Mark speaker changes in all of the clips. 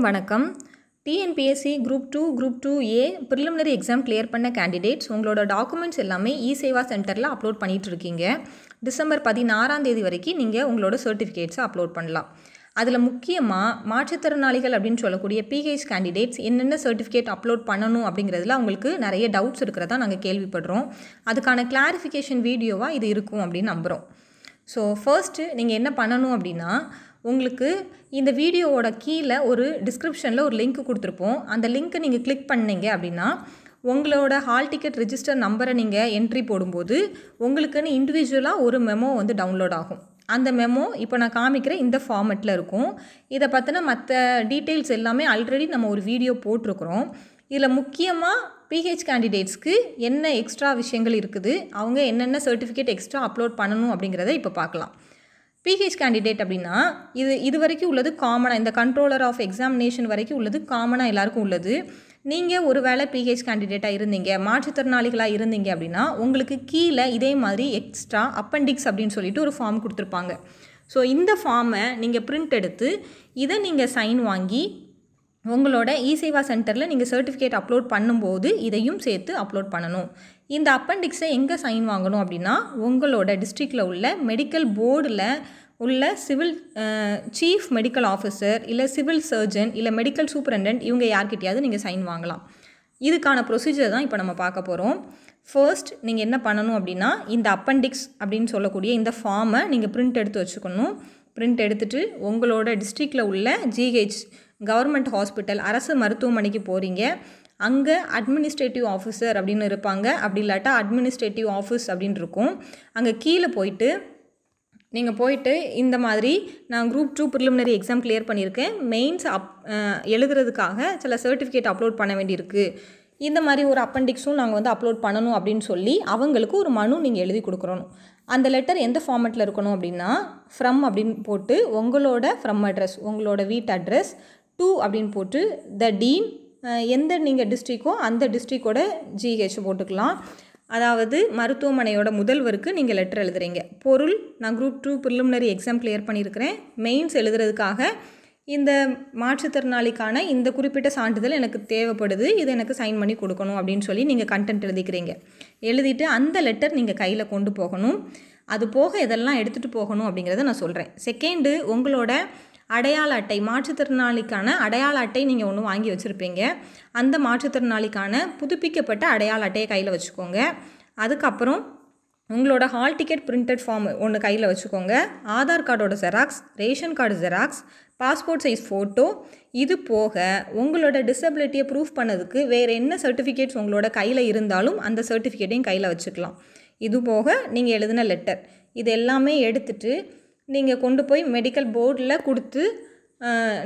Speaker 1: வணக்கம். TNPSC group two group two A preliminary exam clear பண்ண candidates உங்களோட documents எல்லாமே இ சேவா சென்டரில் அப்லோட் பண்ணிகிட்டு இருக்கீங்க. டிசம்பர் பதினாறாம் தேதி வரைக்கும் நீங்கள் உங்களோட சர்டிஃபிகேட்ஸை அப்லோட் பண்ணலாம். அதில் முக்கியமாக மாற்றுத்திறனாளிகள் அப்படின்னு சொல்லக்கூடிய பிஹெச் கேண்டிடேட்ஸ் என்னென்ன சர்டிஃபிகேட் அப்லோட் பண்ணணும் அப்படிங்கிறதுல அவங்களுக்கு நிறைய டவுட்ஸ் இருக்கிறதா நாங்கள் கேள்விப்படுறோம். அதுக்கான கிளாரிஃபிகேஷன் வீடியோவாக இது இருக்கும் அப்படின்னு நம்புகிறோம் ஸோ ஃபர்ஸ்ட்டு நீங்கள் என்ன பண்ணணும் அப்படின்னா உங்களுக்கு இந்த வீடியோவோட கீழே ஒரு டிஸ்கிரிப்ஷனில் ஒரு லிங்க் கொடுத்துருப்போம். அந்த லிங்க்கை நீங்கள் கிளிக் பண்ணீங்க அப்படின்னா உங்களோட ஹால் டிக்கெட் ரிஜிஸ்டர் நம்பரை நீங்கள் என்ட்ரி போடும்போது உங்களுக்குன்னு இண்டிவிஜுவலாக ஒரு மெமோ வந்து டவுன்லோட் ஆகும். அந்த மெமோ இப்போ நான் காமிக்கிற இந்த ஃபார்மெட்டில் இருக்கும். இதை பற்றின மற்ற டீட்டெயில்ஸ் எல்லாமே ஆல்ரெடி நம்ம ஒரு வீடியோ போட்டிருக்கிறோம். இதில் முக்கியமாக பிஹெச் கேண்டிடேட்ஸ்க்கு என்ன எக்ஸ்ட்ரா விஷயங்கள் இருக்குது அவங்க என்னென்ன சர்டிஃபிகேட் எக்ஸ்ட்ரா அப்லோட் பண்ணணும் அப்படிங்கிறத இப்போ பார்க்கலாம். பிஹெச் கேண்டிடேட் அப்படின்னா இது இது வரைக்கும் உள்ளது காமனாக இந்த கண்ட்ரோலர் ஆஃப் எக்ஸாமினேஷன் வரைக்கும் உள்ளது காமனாக எல்லாருக்கும் உள்ளது. நீங்கள் ஒரு வேளை பிஹெச் கேண்டிடேட்டாக இருந்தீங்க மாற்றுத்திறனாளிகளாக இருந்தீங்க அப்படின்னா உங்களுக்கு கீழே இதே மாதிரி எக்ஸ்ட்ரா அப்பண்டிக்ஸ் அப்படின்னு சொல்லிட்டு ஒரு ஃபார்ம் கொடுத்துருப்பாங்க. ஸோ இந்த ஃபார்மை நீங்கள் பிரிண்ட் எடுத்து இதை நீங்கள் சைன் வாங்கி உங்களோட இசேவா சென்டரில் நீங்கள் சர்டிஃபிகேட் அப்லோட் பண்ணும்போது இதையும் சேர்த்து அப்லோட் பண்ணணும். இந்த அப்பண்டிக்ஸை எங்கே சைன் வாங்கணும் அப்படின்னா உங்களோட டிஸ்ட்ரிக்டில் உள்ள மெடிக்கல் போர்டில் உள்ள சிவில் சீஃப் மெடிக்கல் ஆஃபீஸர் இல்லை சிவில் சர்ஜன் இல்லை மெடிக்கல் சூப்பரண்டன்ட் இவங்க யார்கிட்டையாவது நீங்கள் சைன் வாங்கலாம். இதுக்கான ப்ரொசீஜர் தான் இப்போ நம்ம பார்க்க போகிறோம் ஃபர்ஸ்ட் நீங்கள் என்ன பண்ணணும் அப்படின்னா இந்த அப்பண்டிக்ஸ் அப்படின்னு சொல்லக்கூடிய இந்த ஃபார்மை நீங்கள் பிரிண்ட் எடுத்து வச்சுக்கணும். பிரிண்ட் எடுத்துகிட்டு உங்களோட டிஸ்ட்ரிக்டில் உள்ள ஜிஹெச் கவர்மெண்ட் ஹாஸ்பிட்டல் அரசு மருத்துவமனைக்கு போகிறீங்க அங்கே அட்மினிஸ்ட்ரேட்டிவ் ஆஃபீஸர் அப்படின்னு இருப்பாங்க. அப்படி இல்லாட்டா அட்மினிஸ்ட்ரேட்டிவ் ஆஃபீஸ் அப்படின்னு இருக்கும். அங்கே கீழே போயிட்டு நீங்கள் போயிட்டு இந்த மாதிரி நான் group two preliminary exam clear பண்ணியிருக்கேன். மெயின்ஸ் அப் எழுதுறதுக்காக சில சர்டிஃபிகேட் அப்லோட் பண்ண வேண்டியிருக்கு. இந்த மாதிரி ஒரு அப்பண்டிக்ஸும் நாங்கள் வந்து அப்லோட் பண்ணணும் அப்படின்னு சொல்லி அவங்களுக்கு ஒரு மனு நீங்கள் எழுதி கொடுக்குறணும் அந்த லெட்டர் எந்த ஃபார்மெட்டில் இருக்கணும் அப்படின்னா ஃப்ரம் அப்படின்னு போட்டு உங்களோட ஃப்ரம் அட்ரஸ் உங்களோட வீட்டு அட்ரஸ் டூ அப்படின்னு போட்டு த டீன் எந்த நீங்கள் டிஸ்ட்ரிக்கோ அந்த டிஸ்ட்ரிக்கோட ஜிஹெச் போட்டுக்கலாம். அதாவது மருத்துவமனையோட முதல்வருக்கு நீங்கள் லெட்டர் எழுதுறீங்க. பொருள் நான் group two preliminary exam clear பண்ணியிருக்கிறேன். மெயின்ஸ் எழுதுறதுக்காக இந்த மாற்றுத்திறனாளிக்கான இந்த குறிப்பிட்ட சான்றிதழ் எனக்கு தேவைப்படுது. இது எனக்கு சைன் பண்ணி கொடுக்கணும் அப்படின்னு சொல்லி நீங்கள் கண்டென்ட் எழுதிக்கிறீங்க. எழுதிட்டு அந்த லெட்டர் நீங்கள் கையில் கொண்டு போகணும். அது போக இதெல்லாம் எடுத்துகிட்டு போகணும் அப்படிங்கிறத நான் சொல்கிறேன் செகண்டு உங்களோட அடையாள அட்டை மாற்றுத்திறனாளிக்கான அடையாள அட்டை நீங்கள் ஒன்று வாங்கி வச்சுருப்பீங்க. அந்த மாற்றுத்திறனாளிக்கான புதுப்பிக்கப்பட்ட அடையாள அட்டையை கையில் வச்சுக்கோங்க. அதுக்கப்புறம் உங்களோட ஹால் டிக்கெட் பிரிண்டட் ஃபார்ம் ஒன்று கையில் வச்சுக்கோங்க. ஆதார் கார்டோட xerox ration card xerox passport size photo இது போக உங்களோட டிசபிலிட்டியை ப்ரூஃப் பண்ணதுக்கு வேறு என்ன சர்டிஃபிகேட்ஸ் உங்களோட கையில் இருந்தாலும் அந்த சர்டிஃபிகேட்டையும் கையில் வச்சுக்கலாம். இது போக நீங்கள் எழுதின லெட்டர் இது எல்லாமே எடுத்துகிட்டு நீங்கள் கொண்டு போய் மெடிக்கல் போர்டில் கொடுத்து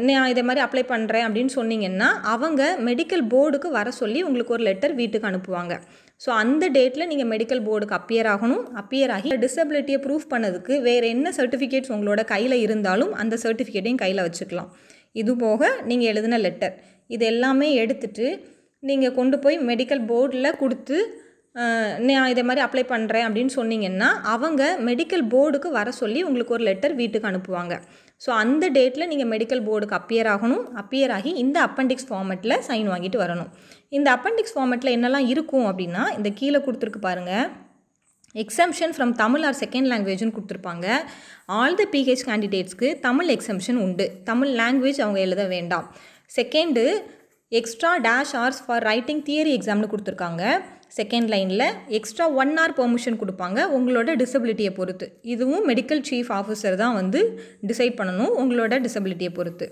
Speaker 1: நான் இதை மாதிரி அப்ளை பண்ணுறேன் அப்படின்னு சொன்னீங்கன்னா அவங்க மெடிக்கல் போர்டுக்கு வர சொல்லி உங்களுக்கு ஒரு லெட்டர் வீட்டுக்கு அனுப்புவாங்க. ஸோ அந்த டேட்டில் நீங்கள் மெடிக்கல் போர்டுக்கு அப்பியர் ஆகணும். அப்பியர் ஆகி டிசபிலிட்டியை ப்ரூஃப் பண்ணதுக்கு வேறு என்ன சர்டிஃபிகேட்ஸ் உங்களோட கையில் இருந்தாலும் அந்த சர்டிஃபிகேட்டையும் கையில் வச்சுக்கலாம். இது போக நீங்கள் எழுதின லெட்டர் இது எல்லாமே எடுத்துகிட்டு நீங்கள் கொண்டு போய் மெடிக்கல் போர்டில் கொடுத்து நான் இதை மாதிரி அப்ளை பண்ணுறேன் அப்படின்னு சொன்னீங்கன்னா அவங்க மெடிக்கல் போர்டுக்கு வர சொல்லி உங்களுக்கு ஒரு லெட்டர் வீட்டுக்கு அனுப்புவாங்க. ஸோ அந்த டேட்டில் நீங்கள் மெடிக்கல் போர்டுக்கு அப்பியர் ஆகணும். அப்பியர் ஆகி இந்த அப்பண்டிக்ஸ் ஃபார்மெட்டில் சைன் வாங்கிட்டு வரணும். இந்த அப்பண்டிக்ஸ் ஃபார்மெட்டில் என்னெல்லாம் இருக்கும் அப்படின்னா இந்த கீழே கொடுத்துருக்கு பாருங்கள் exemption from Tamil or second லாங்குவேஜ்னு கொடுத்துருப்பாங்க. ஆல் த பிஹெச் கேண்டிடேட்ஸ்க்கு தமிழ் எக்ஸம்ஷன் உண்டு. தமிழ் லாங்குவேஜ் அவங்க எழுத வேண்டாம். Second extra dash hours for writing theory எக்ஸாம்னு கொடுத்துருக்காங்க. செகண்ட் லைனில் எக்ஸ்ட்ரா ஒன் ஹவர் பெர்மிஷன் கொடுப்பாங்க உங்களோட டிசபிலிட்டியை பொறுத்து. இதுவும் மெடிக்கல் சீஃப் ஆஃபீஸர் தான் வந்து டிசைட் பண்ணணும் உங்களோட டிசபிலிட்டியை பொறுத்து.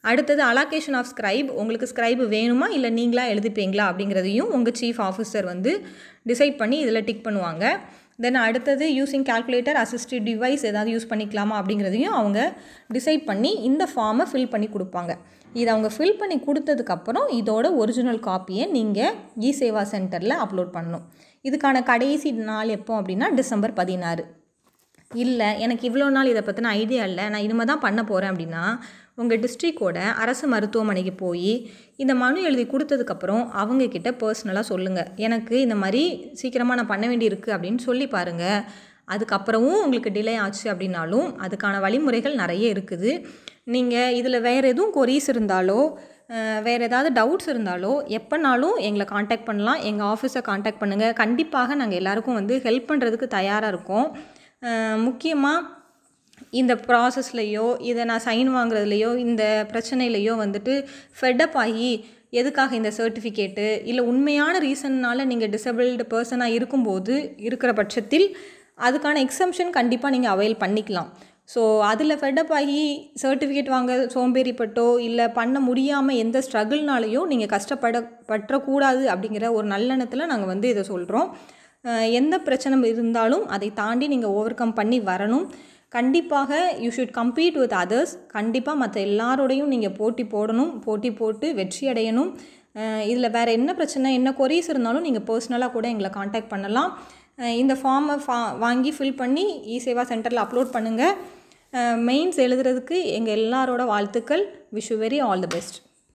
Speaker 1: அடுத்தது அலாகேஷன் ஆஃப் ஸ்க்ரைப் உங்களுக்கு ஸ்க்ரைப் வேணுமா இல்லை நீங்களாக எழுதிப்பீங்களா அப்படிங்கிறதையும் உங்கள் சீஃப் ஆஃபீஸர் வந்து டிசைட் பண்ணி இதில் டிக் பண்ணுவாங்க. தென் அடுத்தது யூஸிங் கால்குலேட்டர் அசிஸ்டிவ் டிவைஸ் ஏதாவது யூஸ் பண்ணிக்கலாமா அப்படிங்கிறதையும் அவங்க டிசைட் பண்ணி இந்த ஃபார்மை ஃபில் பண்ணி கொடுப்பாங்க. இதை அவங்க ஃபில் பண்ணி கொடுத்ததுக்கப்புறம் இதோட ஒரிஜினல் காப்பியை நீங்கள் இ சேவா சென்டரில் அப்லோட் பண்ணணும். இதுக்கான கடைசி நாள் எப்போ அப்படின்னா டிசம்பர் பதினாறு. இல்லை எனக்கு இவ்வளோ நாள் இதை பற்றின ஐடியா இல்லை. நான் இனிமேல் தான் பண்ண போகிறேன் அப்படின்னா உங்கள் டிஸ்ட்ரிக்டோட அரசு மருத்துவமனைக்கு போய் இந்த மனு எழுதி கொடுத்ததுக்கப்புறம் அவங்கக்கிட்ட பர்சனலாக சொல்லுங்கள் எனக்கு இந்த மாதிரி சீக்கிரமாக நான் பண்ண வேண்டியிருக்கு அப்படின்னு சொல்லி பாருங்கள் அதுக்கப்புறமும் உங்களுக்கு டிலே ஆச்சு அப்படின்னாலும் அதுக்கான வழிமுறைகள் நிறைய இருக்குது. நீங்கள் இதில் வேறு எதுவும் கொரீஸ் இருந்தாலோ வேறு ஏதாவது டவுட்ஸ் இருந்தாலோ எப்போனாலும் எங்களை காண்டாக்ட் பண்ணலாம். எங்கள் ஆஃபீஸை காண்டாக்ட் பண்ணுங்கள் கண்டிப்பாக நாங்கள் எல்லாருக்கும் வந்து ஹெல்ப் பண்ணுறதுக்கு தயாராக இருக்கோம். முக்கியமாக இந்த ப்ராசஸ்லையோ இதை நான் சைன் வாங்குறதுலையோ இந்த பிரச்சனையிலையோ வந்துட்டு ஃபெட்டப் ஆகி எதுக்காக இந்த சர்டிஃபிகேட்டு இல்லை உண்மையான ரீசன்னால் நீங்கள் டிசபிள்டு பர்சனாக இருக்கும்போது இருக்கிற பட்சத்தில் அதுக்கான எக்ஸம்ஷன் கண்டிப்பாக நீங்கள் அவைல் பண்ணிக்கலாம். ஸோ அதில் ஃபெட்டப் ஆகி சர்டிஃபிகேட் வாங்க சோம்பேறிப்பட்டோ இல்லை பண்ண முடியாமல் எந்த ஸ்ட்ரகிள்னாலையோ நீங்கள் கஷ்டப்பட பற்றக்கூடாது அப்படிங்கிற ஒரு நல்லெண்ணத்தில் நாங்கள் வந்து இதை சொல்கிறோம் எந்த பிரச்சனை இருந்தாலும் அதை தாண்டி நீங்கள் ஓவர் கம் பண்ணி வரணும். கண்டிப்பாக you should compete with others கண்டிப்பாக மற்ற எல்லாரோடையும் நீங்கள் போட்டி போடணும். போட்டி போட்டு வெற்றி அடையணும். இதில் வேறு என்ன பிரச்சனை என்ன கொரீஸ் இருந்தாலும் நீங்கள் பர்சனலாக கூட எங்களை காண்டாக்ட் பண்ணலாம். இந்த ஃபார்மை ஃபா வாங்கி ஃபில் பண்ணி இ சேவா சென்டரில் அப்லோட் பண்ணுங்கள் மெயின்ஸ் எழுதுறதுக்கு எங்கள் எல்லாரோட வாழ்த்துக்கள். Wish you very all the best